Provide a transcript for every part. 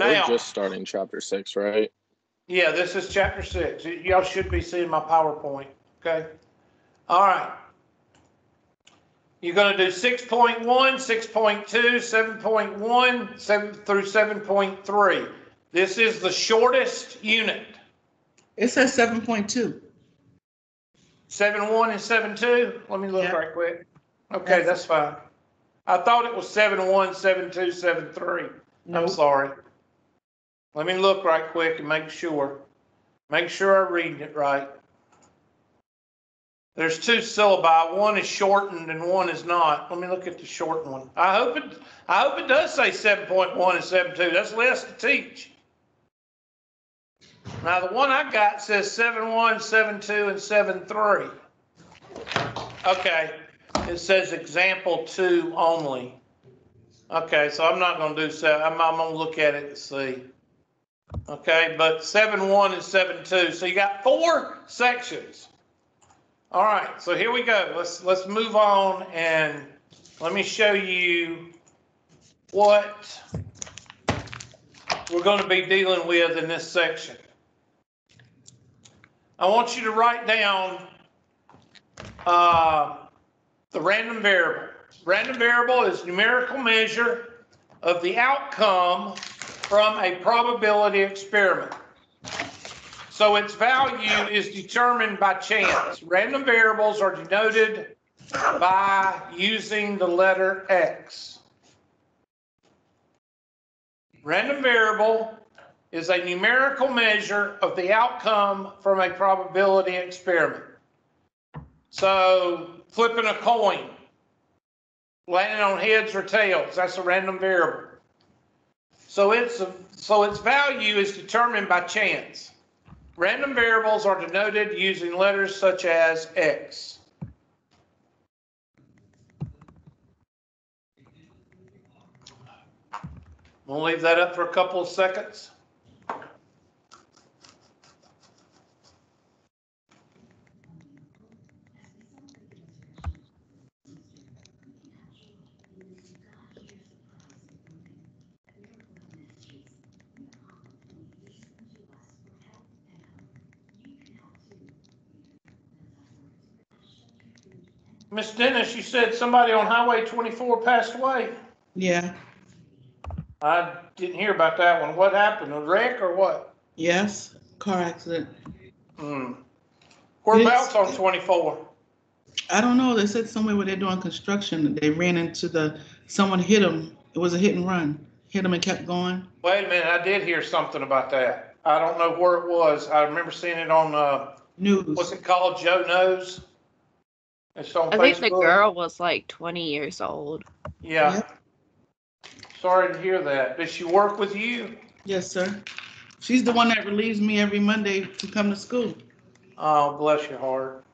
We're just starting chapter six, right? yeah, this is chapter six. Y'all should be seeing my PowerPoint, okay? All right. You're gonna do 6.1, 6.2, 7.1, 7 through 7.3. This is the shortest unit. It says seven point two. Seven one and seven two? Let me look Yeah. right quick. Okay, that's fine. I thought it was seven one, seven two, seven three. I'm No, sorry. Let me look right quick and make sure. Make sure I'm reading it right. There's two syllabi. One is shortened and one is not. Let me look at the shortened one. I hope it, I hope it does say seven point one and 7.2. That's less to teach. Now, the one I got says 7.1, 7.2, and 7.3. Okay, it says example two only. Okay, so I'm not gonna do seven, I'm, I'm gonna look at it and see. Okay, but seven one and seven two, so you got four sections. All right, so here we go. Let's, let's move on and let me show you what we're gonna be dealing with in this section. I want you to write down, uh, the random variable. Random variable is numerical measure of the outcome from a probability experiment. So its value is determined by chance. Random variables are denoted by using the letter X. Random variable is a numerical measure of the outcome from a probability experiment. So flipping a coin, landing on heads or tails, that's a random variable. So it's, so its value is determined by chance. Random variables are denoted using letters such as X. We'll leave that up for a couple of seconds. Miss Dennis, you said somebody on Highway 24 passed away. yeah, I didn't hear about that one. What happened? A wreck or what? yes, car accident. Hmm. Whereabouts on 24? I don't know, they said somewhere where they're doing construction, they ran into the, someone hit them. It was a hit and run, hit them and kept going. Wait a minute, I did hear something about that. I don't know where it was. I remember seeing it on, uh, News. what's it called? Joe Knows? It's on I think the girl was like 20 years old. Yeah. Yep. Sorry to hear that. Does she work with you? Yes, sir. She's the one that relieves me every Monday to come to school. Oh, bless your heart.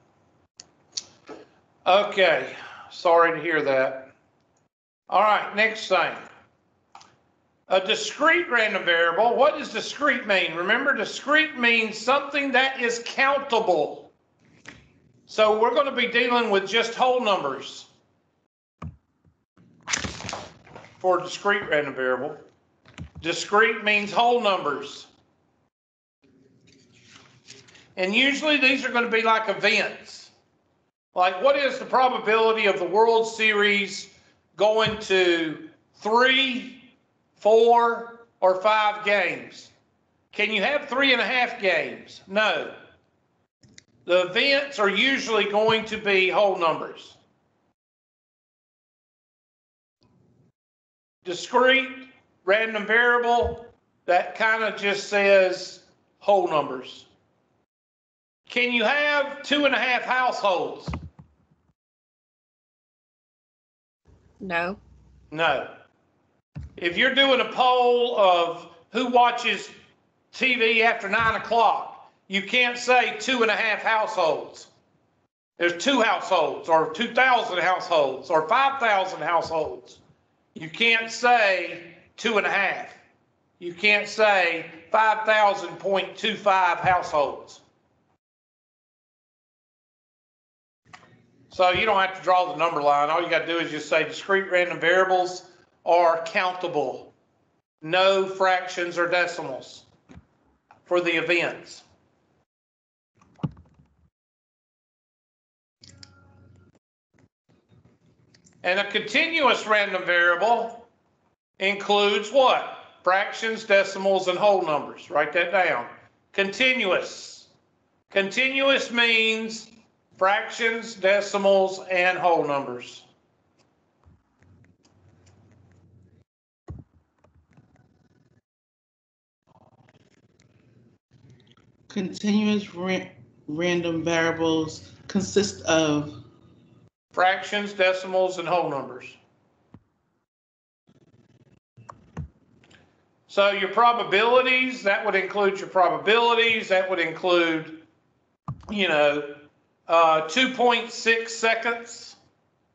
Okay, sorry to hear that. All right, next thing. A discrete random variable. What does discrete mean? Remember, discrete means something that is countable. So we're going to be dealing with just whole numbers for discrete random variable. Discrete means whole numbers. And usually these are going to be like events. Like, what is the probability of the World Series going to three, four, or five games? Can you have three and a half games? No. The events are usually going to be whole numbers. Discrete, random variable, that kind of just says whole numbers. Can you have two and a half households? No. No. If you're doing a poll of who watches TV after nine o'clock, you can't say two and a half households. There's two households, or 2,000 households, or 5,000 households. You can't say two and a half. You can't say 5,000.25 households. So you don't have to draw the number line. All you got to do is just say discrete random variables are countable. no fractions or decimals for the events. And a continuous random variable includes what? Fractions, decimals, and whole numbers. Write that down. Continuous. Continuous means fractions, decimals, and whole numbers. Continuous ra- random variables consist of, Fractions, decimals, and whole numbers. So your probabilities, that would include your probabilities, that would include, you know, uh, 2.6 seconds,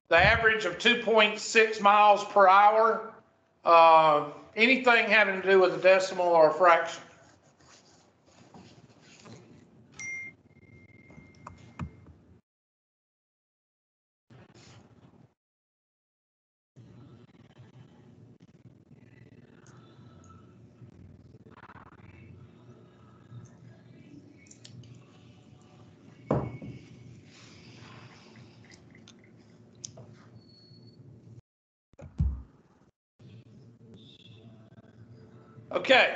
the average of 2.6 miles per hour, uh, anything having to do with a decimal or a fraction. Okay.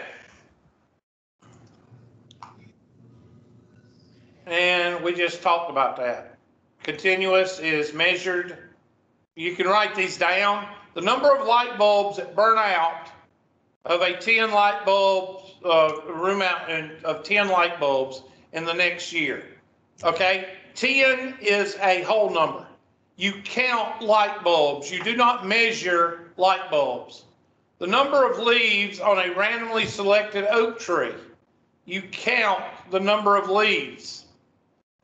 And we just talked about that. Continuous is measured. You can write these down. The number of light bulbs that burn out of a 10 light bulb, uh, room out of 10 light bulbs in the next year. Okay? 10 is a whole number. You count light bulbs. You do not measure light bulbs. The number of leaves on a randomly selected oak tree. You count the number of leaves.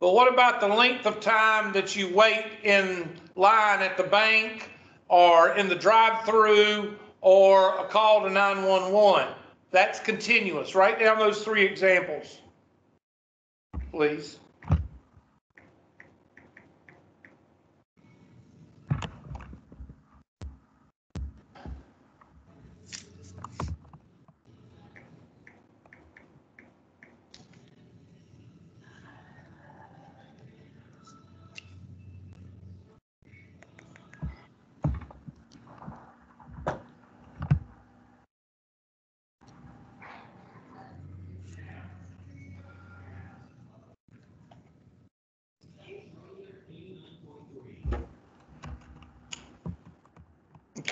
But what about the length of time that you wait in line at the bank or in the drive-through or a call to 911? That's continuous. Write down those three examples, please.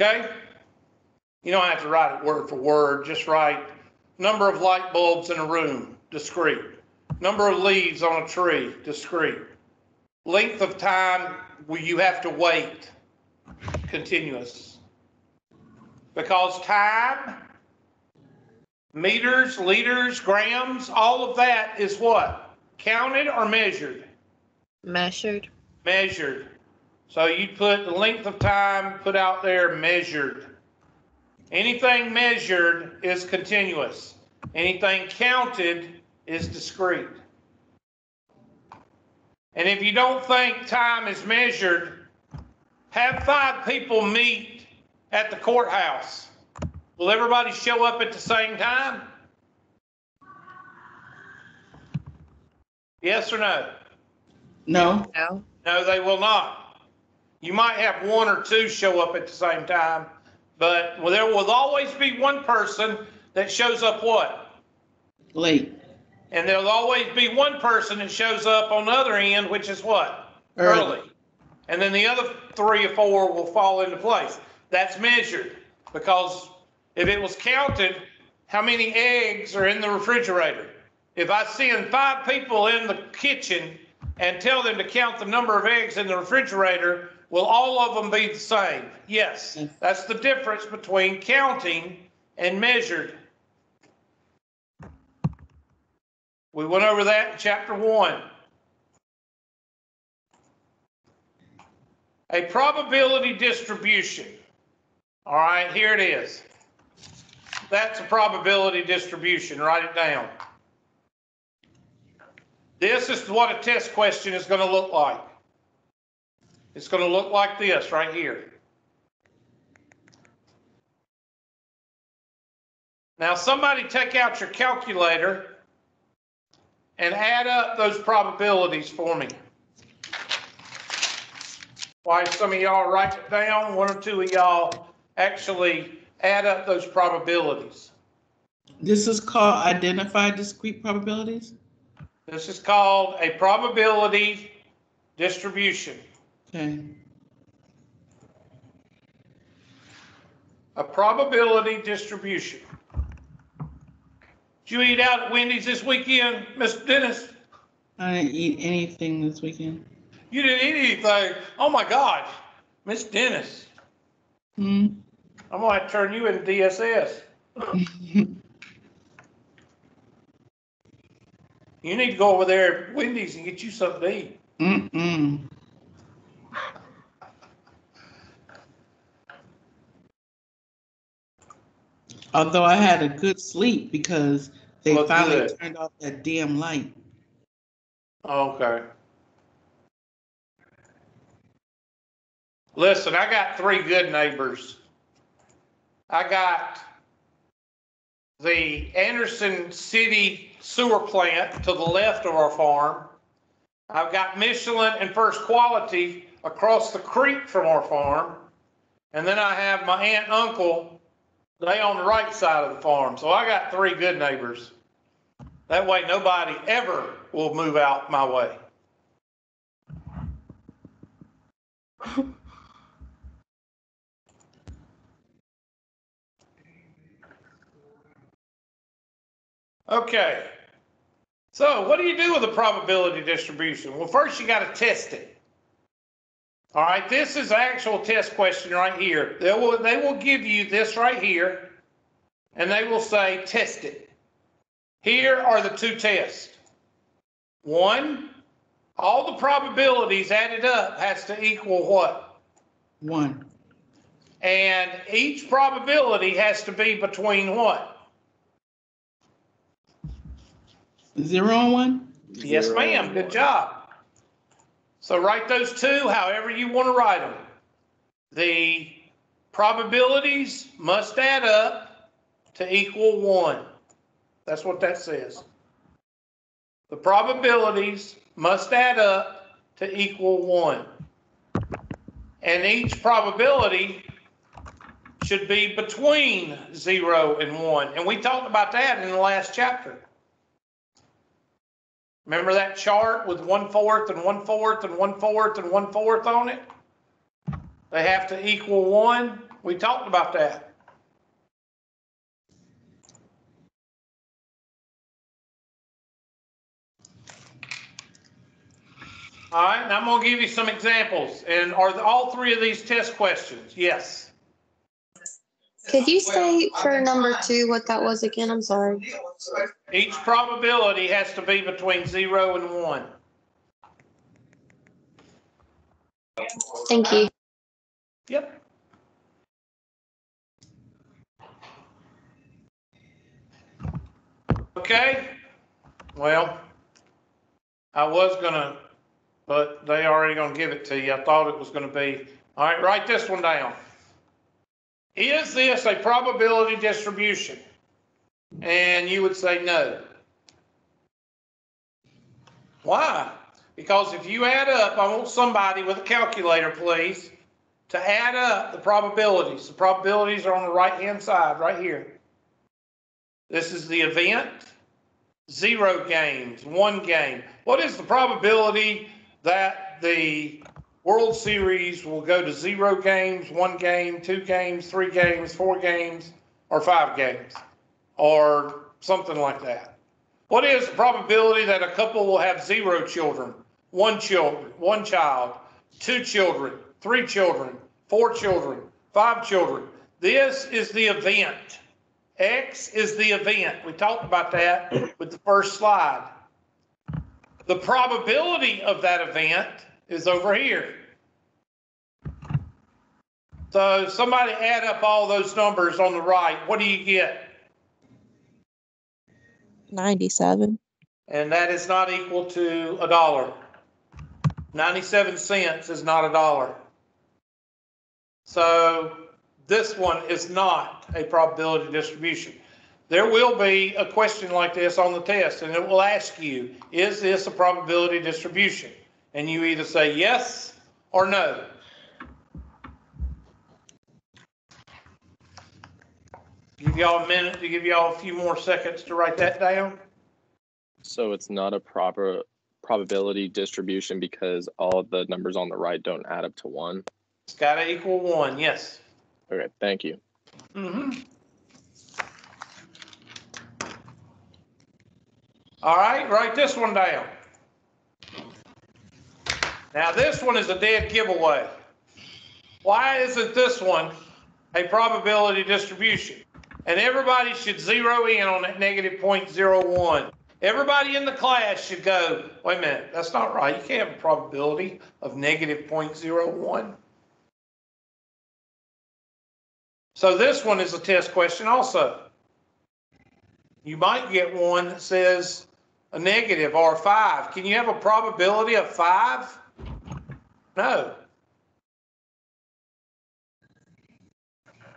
Okay? You don't have to write it word for word, just write number of light bulbs in a room, discrete. Number of leaves on a tree, discrete. Length of time where you have to wait, continuous. Because time, meters, liters, grams, all of that is what? Counted or measured? Measured. Measured. So you put the length of time put out there measured. Anything measured is continuous. Anything counted is discrete. And if you don't think time is measured, have five people meet at the courthouse. Will everybody show up at the same time? Yes or no? no, No. No, they will not. You might have one or two show up at the same time, but well, there will always be one person that shows up what? late, And there'll always be one person that shows up on the other end, which is what? Early. And then the other three or four will fall into place. That's measured because if it was counted, how many eggs are in the refrigerator? If I send five people in the kitchen and tell them to count the number of eggs in the refrigerator, will all of them be the same? Yes. That's the difference between counting and measured. We went over that in chapter one. A probability distribution. All right, here it is. That's a probability distribution. Write it down. This is what a test question is going to look like. It's going to look like this right here. Now, somebody take out your calculator and add up those probabilities for me. Why, some of y'all write it down, one or two of y'all actually add up those probabilities. This is called identify discrete probabilities? This is called a probability distribution. Okay. A probability distribution. Did you eat out at Wendy's this weekend, Mr. Dennis? I didn't eat anything this weekend. You didn't eat anything. Oh my gosh, Miss Dennis, Hmm. I'm gonna turn you into DSS. You need to go over there at Wendy's and get you something to eat. Mm-mm. Although I had a good sleep because they Well, finally good. turned off that damn light. Oh, okay. Listen, I got three good neighbors. I got the Anderson City Sewer Plant to the left of our farm. I've got Michelin and First Quality across the creek from our farm. And then I have my aunt and uncle, they on the right side of the farm. So I got three good neighbors. That way, nobody ever will move out my way. Okay. So what do you do with a probability distribution? Well, first you got to test it. All right, this is actual test question right here. They will, they will give you this right here, and they will say, test it. Here are the two tests. One, all the probabilities added up has to equal what? One. And each probability has to be between what? Zero and one? Yes, ma'am, good job. So write those two however you want to write them. The probabilities must add up to equal one. That's what that says. The probabilities must add up to equal one. And each probability should be between zero and one. And we talked about that in the last chapter. Remember that chart with one fourth and one fourth and one fourth and one fourth on it? They have to equal one. We talked about that. All right, and I'm gonna give you some examples. And are all three of these test questions? Yes. Could you state for number two what that was again? I'm sorry. Each probability has to be between zero and one. Thank you. Yep. Okay, well, I was gonna, but they already gonna give it to you. I thought it was gonna be, all right, write this one down. Is this a probability distribution? And you would say no. Why? Because if you add up, I want somebody with a calculator, please, to add up the probabilities. The probabilities are on the right-hand side, right here. This is the event, zero games, one game. What is the probability that the World Series will go to zero games, one game, two games, three games, four games, or five games? Or something like that? What is the probability that a couple will have zero children, one children, one child, two children, three children, four children, five children? This is the event. X is the event. We talked about that with the first slide. The probability of that event is over here. So somebody add up all those numbers on the right. What do you get? 97. And that is not equal to a dollar. 97 cents is not a dollar. So this one is not a probability distribution. there will be a question like this on the test, and it will ask you, is this a probability distribution? And you either say yes or no. Give y'all a minute to give y'all a few more seconds to write that down. So it's not a proper probability distribution because all of the numbers on the right don't add up to one. It's gotta equal one, yes. Okay, thank you. Mhm. All right, write this one down. Now, this one is a dead giveaway. Why isn't this one a probability distribution? And everybody should zero in on that 0.01. Everybody in the class should go, wait a minute, that's not right. You can't have a probability of 0.01. So this one is a test question also. You might get one that says a negative or a five. Can you have a probability of five? No.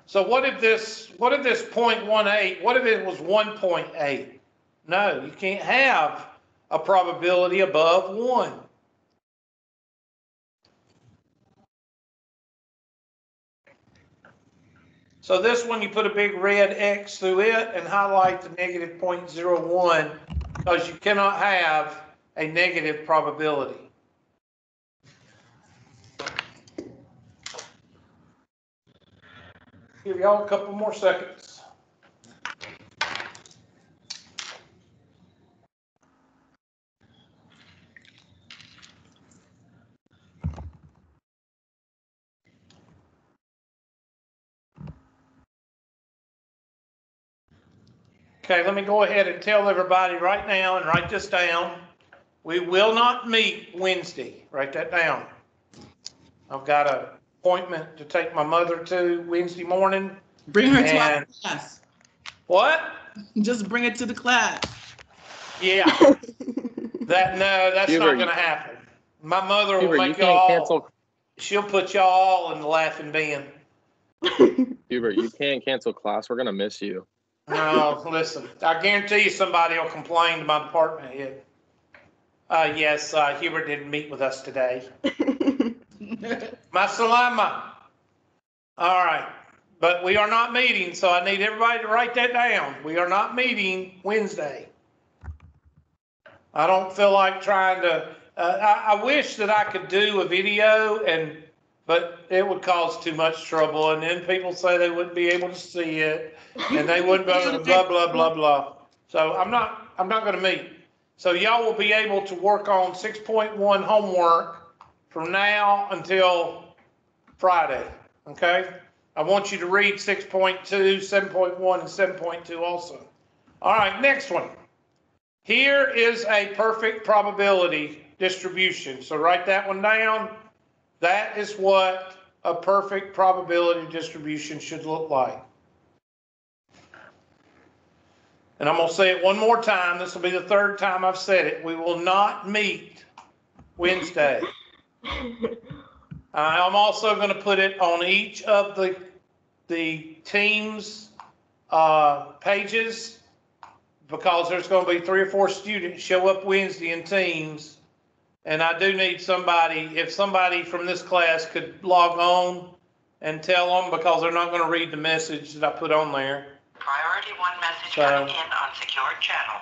So what if this, what if this 0.18, what if it was 1.8? No, you can't have a probability above one. So this one, you put a big red X through it and highlight the negative 0.01 because you cannot have a negative probability. Give y'all a couple more seconds. Okay, let me go ahead and tell everybody right now and write this down. We will not meet Wednesday. Write that down. I've got an appointment to take my mother to Wednesday morning. Bring her to our class. What? Just bring it to the class. Yeah, that, no, that's not gonna happen. My mother will Hubert, you make can't y'all, cancel. she'll put y'all all in the laughing bin. Hubert, you can't cancel class. We're gonna miss you. No, listen, I guarantee you somebody will complain to my department head. Uh, yes, uh, Hubert didn't meet with us today. My salama. All right, but we are not meeting, so I need everybody to write that down. We are not meeting Wednesday. I don't feel like trying to, uh, I, I wish that I could do a video and, but it would cause too much trouble and then people say they wouldn't be able to see it and they wouldn't to blah, blah, blah, blah. So I'm not, I'm not gonna meet. So y'all will be able to work on six point one homework from now until Friday, okay? I want you to read 6.2, 7.1, and seven point two also. All right, next one. Here is a perfect probability distribution. So write that one down. That is what a perfect probability distribution should look like. And I'm gonna say it one more time. This will be the third time I've said it. We will not meet Wednesday. I'm also gonna put it on each of the, the teams' uh, pages because there's gonna be three or four students show up Wednesday in teams. And I do need somebody, if somebody from this class could log on and tell them, because they're not gonna read the message that I put on there. Priority one message So- coming in on secured channel.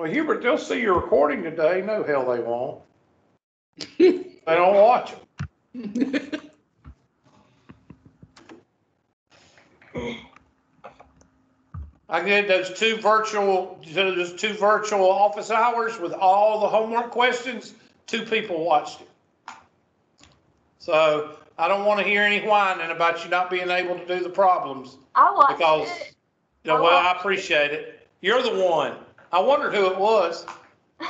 Well, Hubert, they'll see your recording today. No hell they won't. They don't watch it. I did those two virtual, those two virtual office hours with all the homework questions. Two people watched it. So I don't want to hear any whining about you not being able to do the problems. I watched Because, it. yeah, well, I appreciate it. You're the one. I wondered who it was.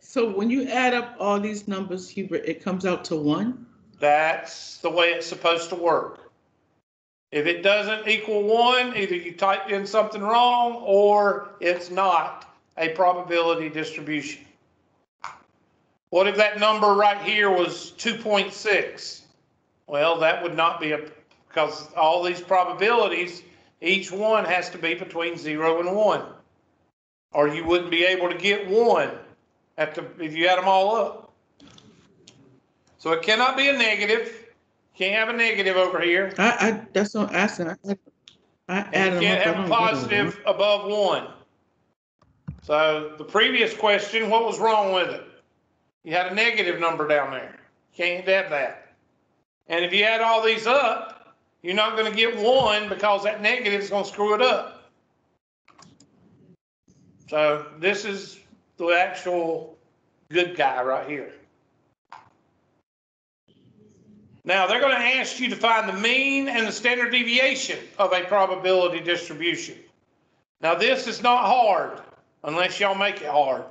So when you add up all these numbers, Hubert, it comes out to one? That's the way it's supposed to work. If it doesn't equal one, either you typed in something wrong or it's not a probability distribution. What if that number right here was 2.6? Well, that would not be a, because all these probabilities, each one has to be between zero and one. Or you wouldn't be able to get one at the, if you add them all up. So it cannot be a negative. Can't have a negative over here. I, I, that's what I said. I, I added can't up. Have a don't get them. positive above one. So the previous question, what was wrong with it? You had a negative number down there. Can't have that. And if you add all these up, you're not gonna get one because that negative is gonna screw it up. So this is the actual good guy right here. Now, they're gonna ask you to find the mean and the standard deviation of a probability distribution. Now, this is not hard unless y'all make it hard.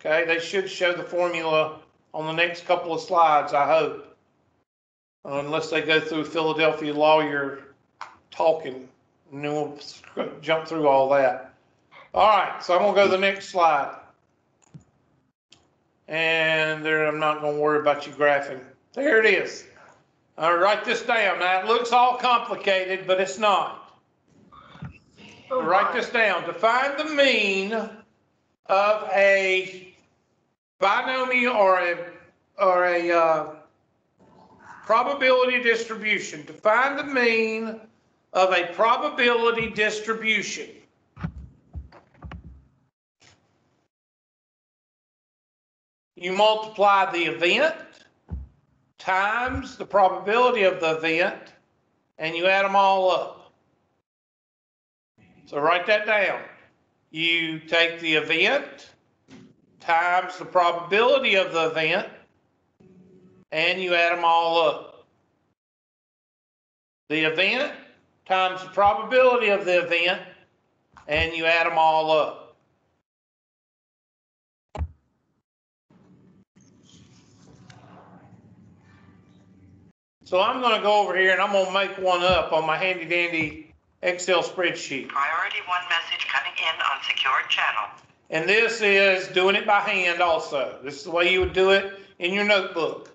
Okay, they should show the formula on the next couple of slides, I hope. Unless they go through Philadelphia lawyer talking, and then we'll jump through all that. All right, so I'm gonna go to the next slide. And there, I'm not gonna worry about you graphing. There it is. All right, write this down. Now, it looks all complicated, but it's not. Write this down. To find the mean of a binomial or a, or a, uh, probability distribution. To find the mean of a probability distribution. You multiply the event times the probability of the event, and you add them all up. So write that down. You take the event times the probability of the event, and you add them all up. The event times the probability of the event, and you add them all up. So I'm gonna go over here and I'm gonna make one up on my handy dandy Excel spreadsheet. Priority one message coming in on secured channel. And this is doing it by hand also. This is the way you would do it in your notebook.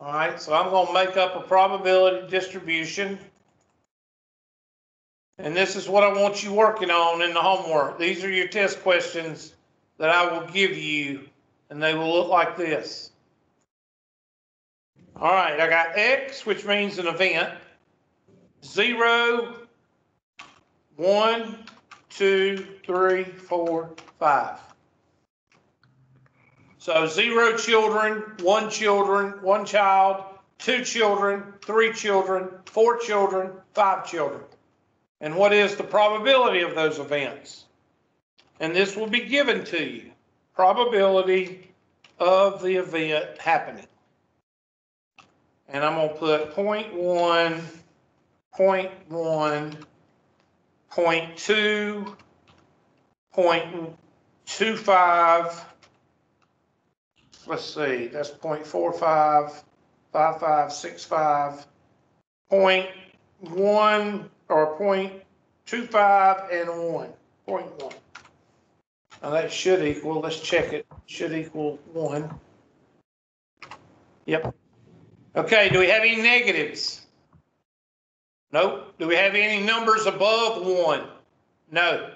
All right, so I'm gonna make up a probability distribution. And this is what I want you working on in the homework. These are your test questions that I will give you, and they will look like this. All right, I got X, which means an event. Zero, one, two, three, four, five. So zero children, one children, one child, two children, three children, four children, five children. And what is the probability of those events? And this will be given to you. Probability of the event happening. And I'm gonna put 0.1, 0.1, 0.2, 0.25, Let's see, that's 0.45, 5565, 0.1 or 0.25 and one, point one. Now that should equal, let's check it, should equal one. Yep. Okay, do we have any negatives? Nope. Do we have any numbers above one? No.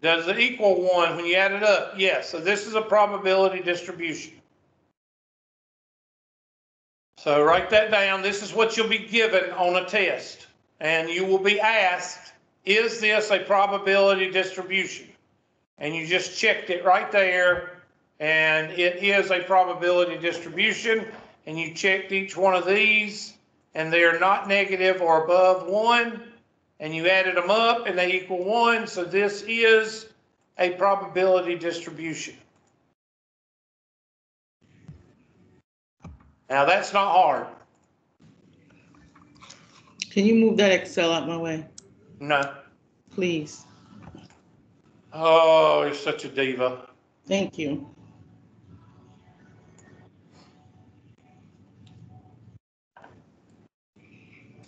Does it equal one when you add it up? Yes. So this is a probability distribution. So write that down. This is what you'll be given on a test. And you will be asked, is this a probability distribution? And you just checked it right there. And it is a probability distribution. And you checked each one of these and they are not negative or above one, and you added them up and they equal one, so this is a probability distribution. Now, that's not hard. Can you move that Excel out my way, No. please? Oh, you're such a diva. Thank you.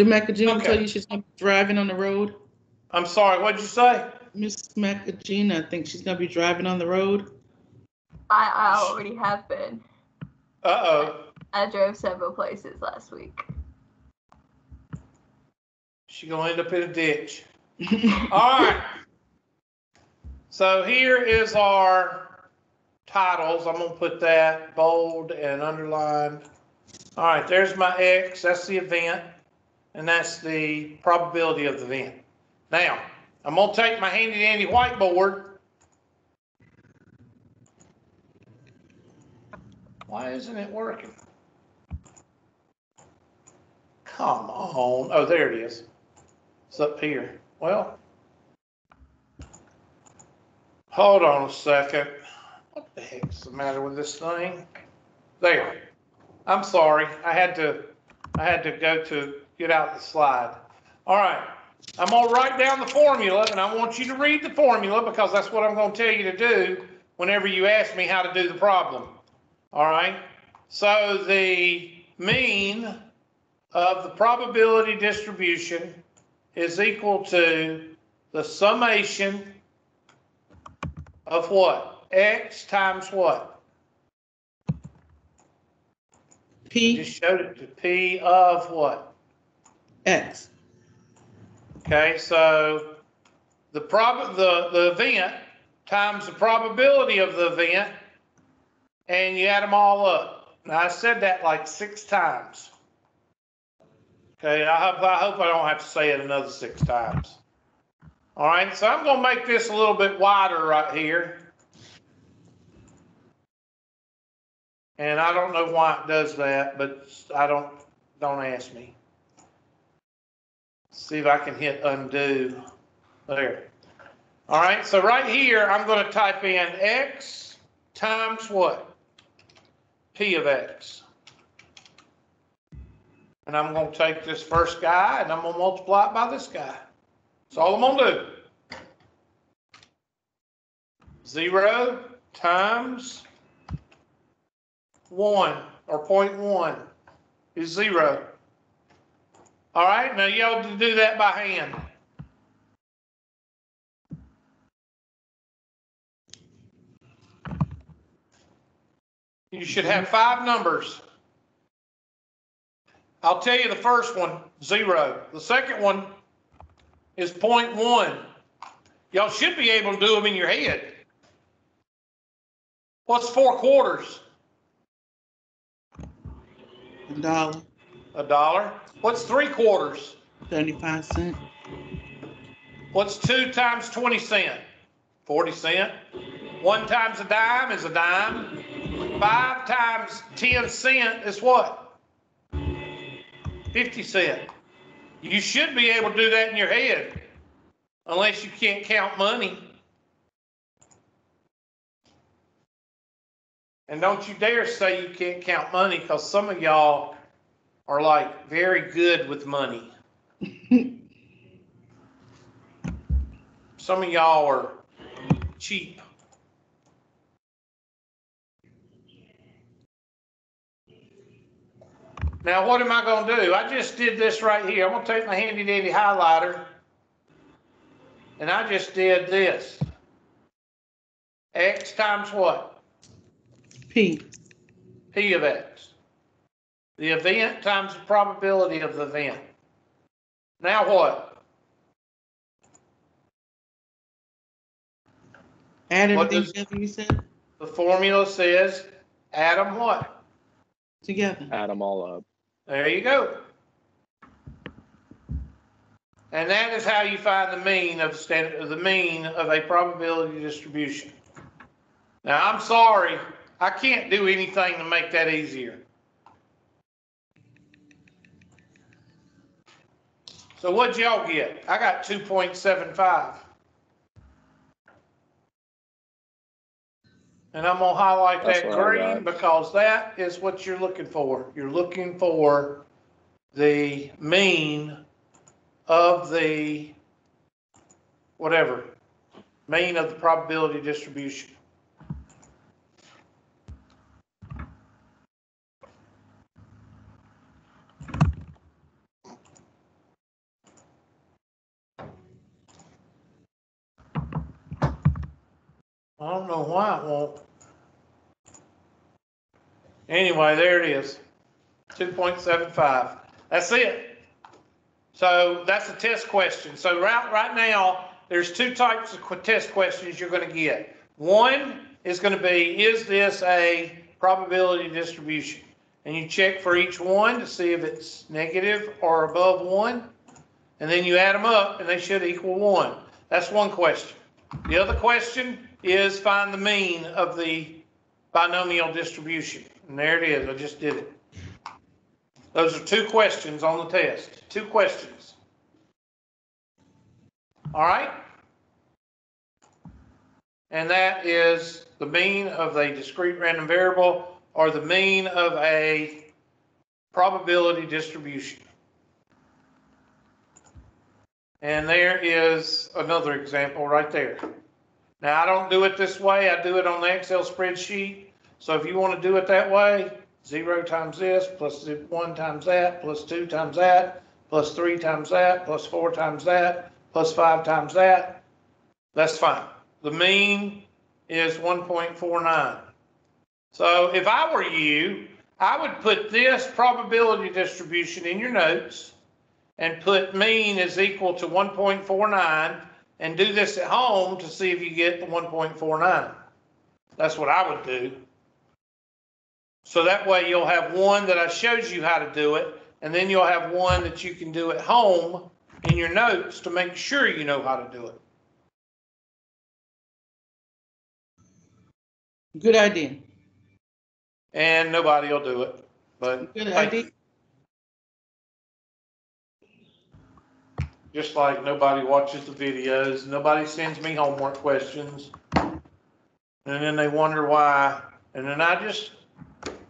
Did Macagina Okay. tell you she's gonna be driving on the road? I'm sorry, what'd you say? Miss Macagina, I think she's gonna be driving on the road. I, I already have been. Uh-oh, I drove several places last week. she gonna end up in a ditch. All right. So here is our titles. I'm gonna put that bold and underlined. All right, there's my X, that's the event, and that's the probability of the event. Now, I'm gonna take my handy dandy whiteboard. Why isn't it working? Come on, oh, there it is. It's up here. Well, hold on a second. What the heck's the matter with this thing? There. I'm sorry. I had to, I had to go to get out the slide. All right. I'm gonna write down the formula and I want you to read the formula because that's what I'm gonna tell you to do whenever you ask me how to do the problem. All right? So the mean of the probability distribution is equal to the summation of what? X times what? P Just showed it to P of what? X. Okay, so the prob, the, the event times the probability of the event, and you add them all up. Now, I said that like six times. Okay, I hope, I hope I don't have to say it another six times. All right, so I'm gonna make this a little bit wider right here. And I don't know why it does that, but I don't, don't ask me. See if I can hit undo. There. All right, so right here, I'm going to type in x times what? P of x. And I'm going to take this first guy and I'm going to multiply it by this guy. That's all I'm going to do. Zero times one or point one is zero. All right, now y'all do that by hand. You should have five numbers. I'll tell you the first one, zero. The second one is point one. Y'all should be able to do them in your head. What's four quarters? A dollar, A dollar. What's three quarters? seventy-five cent. What's two times 20 cent? 40 cent. One times a dime is a dime. Five times 10 cent is what? 50 cent. You should be able to do that in your head, unless you can't count money. And don't you dare say you can't count money, because some of y'all are like very good with money. Some of y'all are cheap. Now, what am I gonna do? I just did this right here. I'm gonna take my handy dandy highlighter. And I just did this. X times what? P, P of X. The event times the probability of the event. Now what? add What everything does- together, you said? The formula says add 'em what? Together. Add them all up. There you go. And that is how you find the mean of standard, the mean of a probability distribution. Now, I'm sorry, I can't do anything to make that easier. So what'd y'all get? I got two point seven five. And I'm gonna highlight That's that green because that is what you're looking for. You're looking for the mean of the, whatever, mean of the probability distribution. I don't know why it won't. Anyway, there it is. Two point seven five. That's it. So that's a test question. So right, right now, there's two types of test questions you're gonna get. One is gonna be, is this a probability distribution? And you check for each one to see if it's negative or above one. And then you add them up and they should equal one. That's one question. The other question is find the mean of the binomial distribution. And there it is, I just did it. Those are two questions on the test, two questions. All right? And that is the mean of a discrete random variable or the mean of a probability distribution. And there is another example right there. Now, I don't do it this way, I do it on the Excel spreadsheet. So if you want to do it that way, zero times this, one times that, plus two times that, plus three times that, plus four times that, plus five times that, that's fine. The mean is one point four nine. So if I were you, I would put this probability distribution in your notes and put mean is equal to one point four nine and do this at home to see if you get the one point four nine. That's what I would do. So that way you'll have one that I showed you how to do it, and then you'll have one that you can do at home in your notes to make sure you know how to do it. Good idea. And nobody will do it, but Good idea. Just like nobody watches the videos, nobody sends me homework questions. And then they wonder why, and then I just,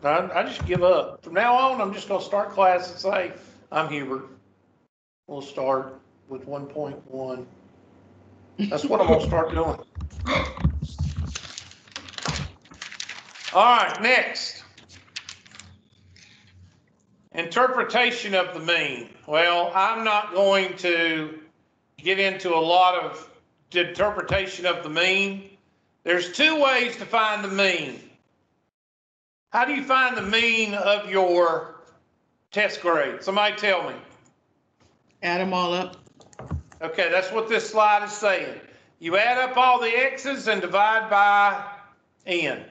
I, I just give up. From now on, I'm just gonna start class and say, I'm Hubert. We'll start with one point one. That's what I'm gonna start doing. All right, next. Interpretation of the mean. Well, I'm not going to get into a lot of interpretation of the mean. There's two ways to find the mean. How do you find the mean of your test grade? Somebody tell me. Add them all up. Okay, that's what this slide is saying. You add up all the x's and divide by n.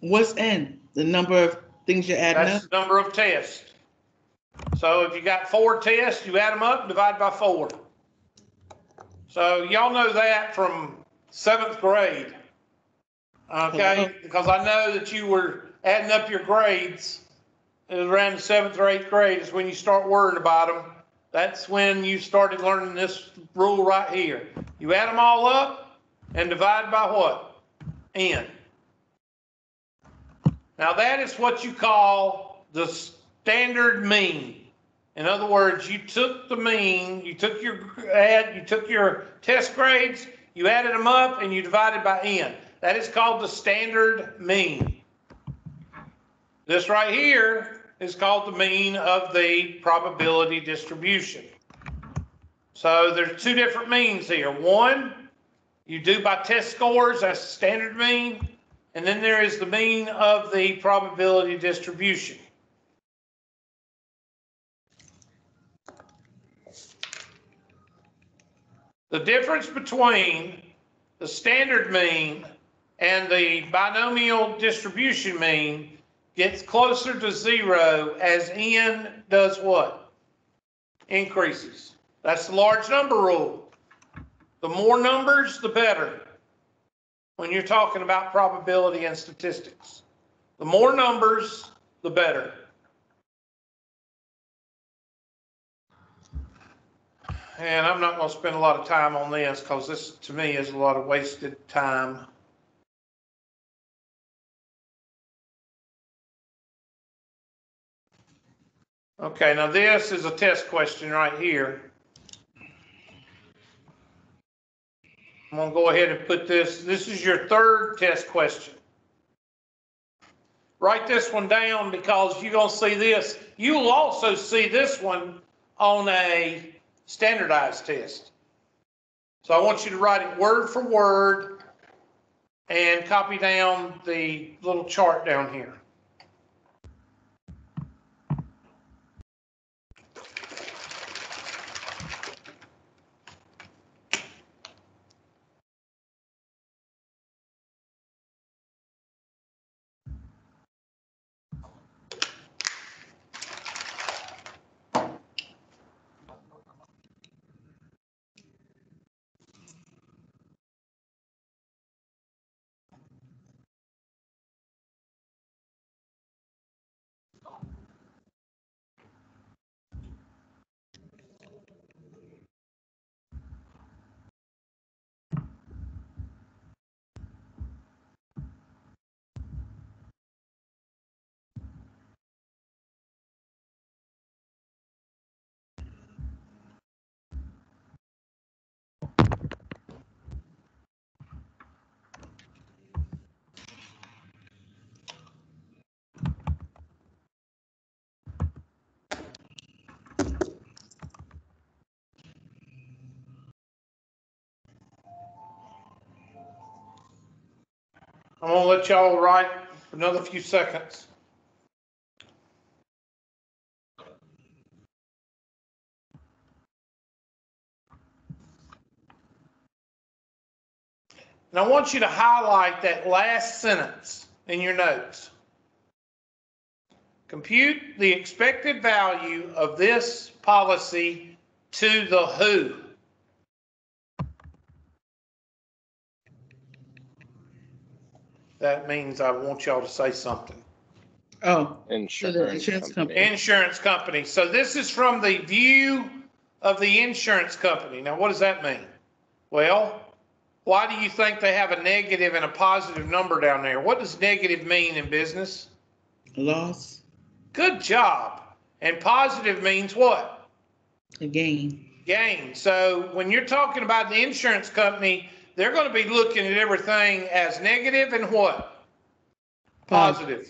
What's n? The number of things you're adding up? That's the number of tests. So if you got four tests, you add them up, divide by four. So y'all know that from seventh grade. Okay, because I know that you were adding up your grades. It was around the seventh or eighth grade is when you start worrying about them. That's when you started learning this rule right here. You add them all up and divide by what? N. Now that is what you call the standard mean. In other words, you took the mean, you took your add, you took your test grades, you added them up and you divided by n. That is called the standard mean. This right here is called the mean of the probability distribution. So there's two different means here. One, you do by test scores, that's the standard mean. And then there is the mean of the probability distribution. The difference between the standard mean and the binomial distribution mean gets closer to zero as n does what? Increases. That's the large number rule. The more numbers, the better when you're talking about probability and statistics. The more numbers, the better. And I'm not going to spend a lot of time on this because this, to me, is a lot of wasted time. Okay, now this is a test question right here. I'm gonna go ahead and put this, this is your third test question. Write this one down because you're gonna see this. You'll also see this one on a standardized test. So I want you to write it word for word and copy down the little chart down here. I'm gonna let y'all write for another few seconds. And I want you to highlight that last sentence in your notes. Compute the expected value of this policy to the who. That means I want y'all to say something. Oh, Insurance insurance company. Insurance company. So this is from the view of the insurance company. Now, what does that mean? Well, why do you think they have a negative and a positive number down there? What does negative mean in business? loss, Good job. And positive means what? a gain. Gain. So when you're talking about the insurance company, they're going to be looking at everything as negative and what? Positive.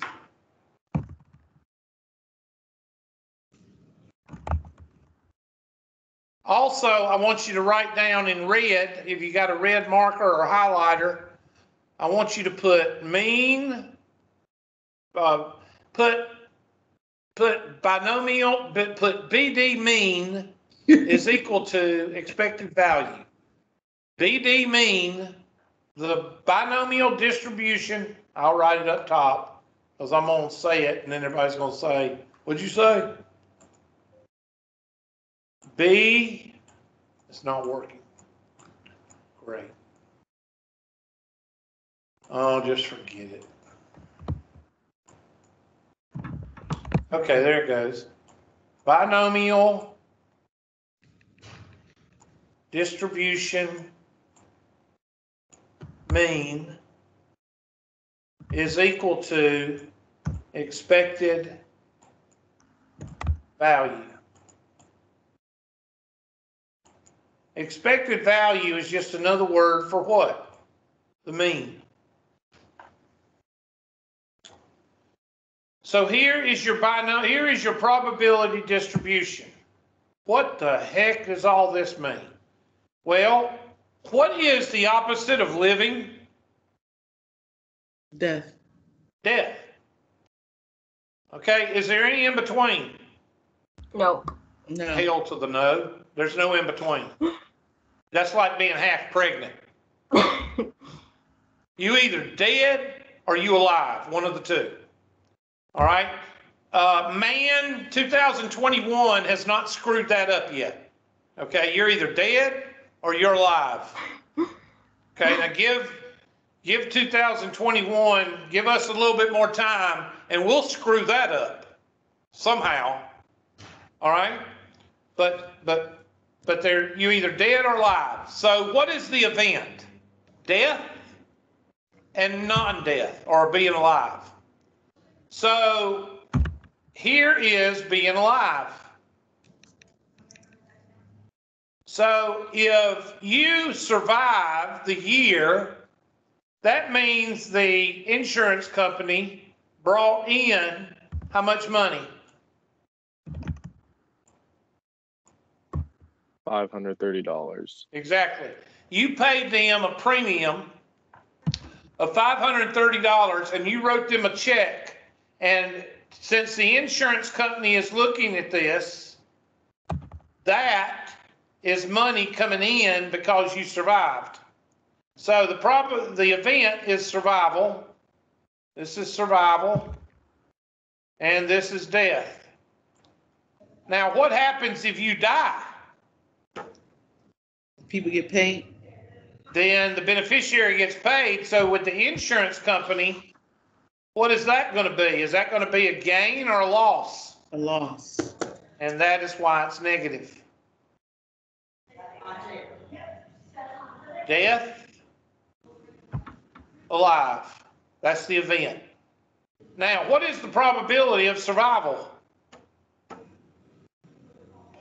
Also, I want you to write down in red, if you got a red marker or highlighter, I want you to put mean, uh, put, put binomial, but put BD mean is equal to expected value. BD mean, the binomial distribution, I'll write it up top, because I'm gonna say it, and then everybody's gonna say, what'd you say? B, it's not working. Great. Oh, just forget it. Okay, there it goes. Binomial distribution mean is equal to expected value. Expected value is just another word for what? The mean. So here is your binom, here is your probability distribution. What the heck does all this mean? Well, what is the opposite of living? Death. Death. Okay, is there any in between? No. No. Hell to the no. There's no in between. That's like being half pregnant. You either dead or you alive, one of the two. All right? Uh, man, 2021 has not screwed that up yet. Okay, you're either dead or you're alive. Okay, now give, give 2021, give us a little bit more time and we'll screw that up somehow. All right? But, but, but they're, you either dead or alive. So what is the event? Death and non-death or being alive. So here is being alive. So if you survive the year, that means the insurance company brought in how much money? Five hundred thirty dollars. Exactly. You paid them a premium of five hundred and thirty dollars and you wrote them a check, and since the insurance company is looking at this, that is money coming in because you survived. So the proper, the event is survival. This is survival. And this is death. Now, what happens if you die? People get paid. then the beneficiary gets paid. So with the insurance company, what is that going to be? Is that going to be a gain or a loss? A loss. And that is why it's negative. Death, alive. That's the event. Now, what is the probability of survival?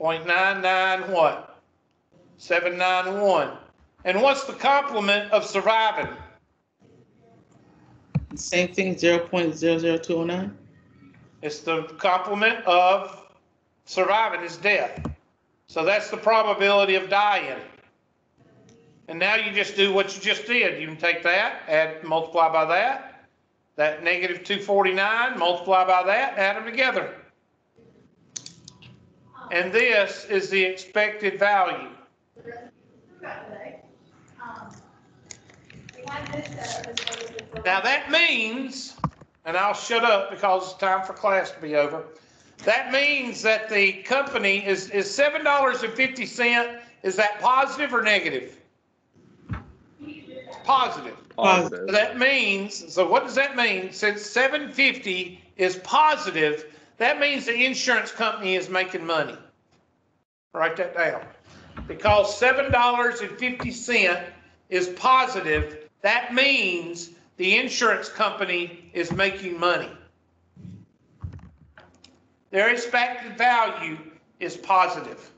0.99 what? 791. And what's the complement of surviving? Same thing, zero point zero zero two oh nine. It's the complement of surviving is death. So that's the probability of dying. And now you just do what you just did. You can take that, add, multiply by that, that negative 249, multiply by that, add them together. And this is the expected value. Now that means, and I'll shut up because it's time for class to be over. That means that the company is, is seven dollars and fifty cent, is that positive or negative? Positive. Positive. So That means, so what does that mean? Since seven fifty is positive, that means the insurance company is making money. Write that down. Because seven dollars and fifty cent is positive, that means the insurance company is making money. Their expected value is positive.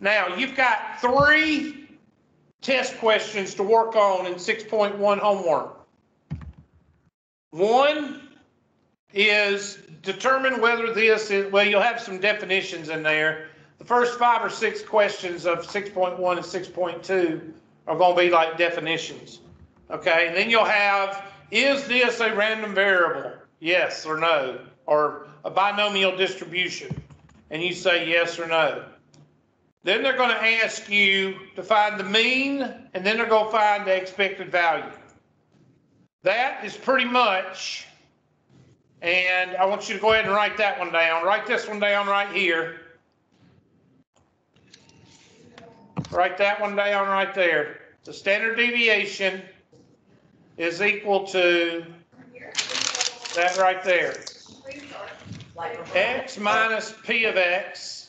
Now, you've got three test questions to work on in 6.1 homework. One is determine whether this is, well, you'll have some definitions in there. The first five or six questions of 6.1 and 6.2 are going to be like definitions. Okay, and then you'll have, is this a random variable? Yes or no, or a binomial distribution? And you say yes or no. Then they're going to ask you to find the mean, and then they're going to find the expected value. That is pretty much, and I want you to go ahead and write that one down. Write this one down right here. Write that one down right there. The standard deviation is equal to that right there. X minus P of X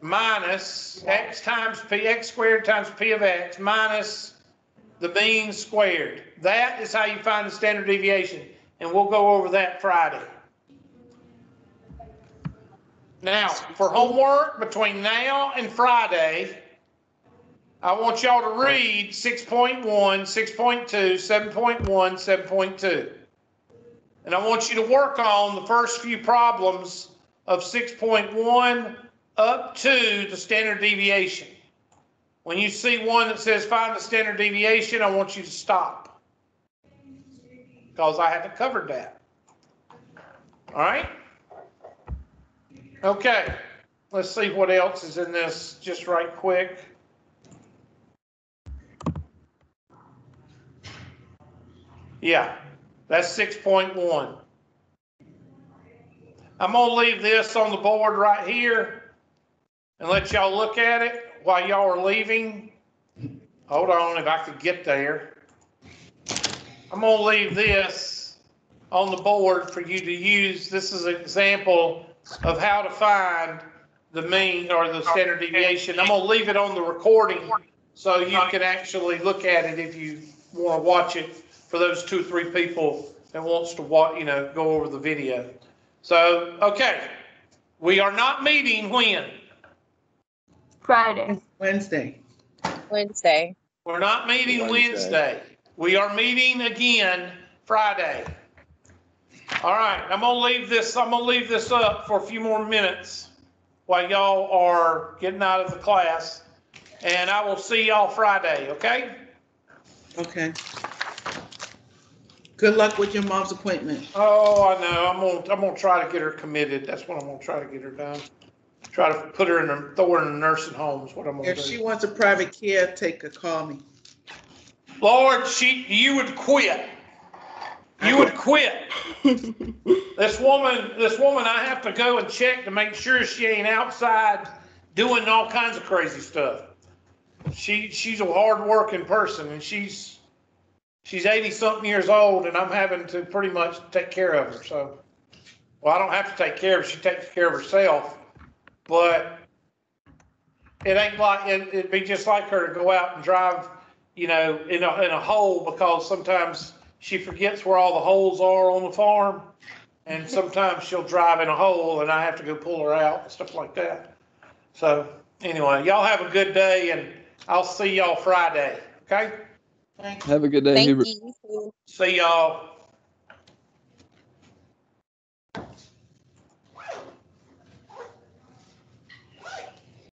minus X times P, X squared times P of X minus the mean squared. That is how you find the standard deviation, and we'll go over that Friday. Now, for homework between now and Friday, I want y'all to read 6.1, 6.2, 7.1, 7.2. And I want you to work on the first few problems of 6.1 up to the standard deviation. When you see one that says find the standard deviation, I want you to stop. Because I haven't covered that. All right? Okay, let's see what else is in this just right quick. Yeah, that's six point one. I'm gonna leave this on the board right here and let y'all look at it while y'all are leaving. Hold on, if I could get there. I'm gonna leave this on the board for you to use. This is an example of how to find the mean or the standard deviation. I'm gonna leave it on the recording so you can actually look at it if you wanna watch it for those two or three people that wants to watch, you know, go over the video. So, okay, we are not meeting when? Friday. Wednesday. Wednesday. We're not meeting Wednesday. Wednesday. We are meeting again Friday. All right, I'm gonna leave this, I'm gonna leave this up for a few more minutes while y'all are getting out of the class. And I will see y'all Friday, okay? Okay. Good luck with your mom's appointment. Oh, I know. I'm gonna, I'm gonna try to get her committed. That's what I'm gonna try to get her done. Try to put her in a, throw her in a nursing home is what I'm gonna If she do. wants a private caretaker, call me. Lord, she, you would quit. You would quit. This woman, this woman, I have to go and check to make sure she ain't outside doing all kinds of crazy stuff. She, she's a hard-working person and she's, she's eighty-something years old and I'm having to pretty much take care of her, so. Well, I don't have to take care of her, she takes care of herself, but it ain't like, it, it'd be just like her to go out and drive, you know, in a, in a hole because sometimes she forgets where all the holes are on the farm. And sometimes she'll drive in a hole and I have to go pull her out and stuff like that. So anyway, y'all have a good day and I'll see y'all Friday, okay? Thanks. Have a good day, Thank Hubert. you. See y'all.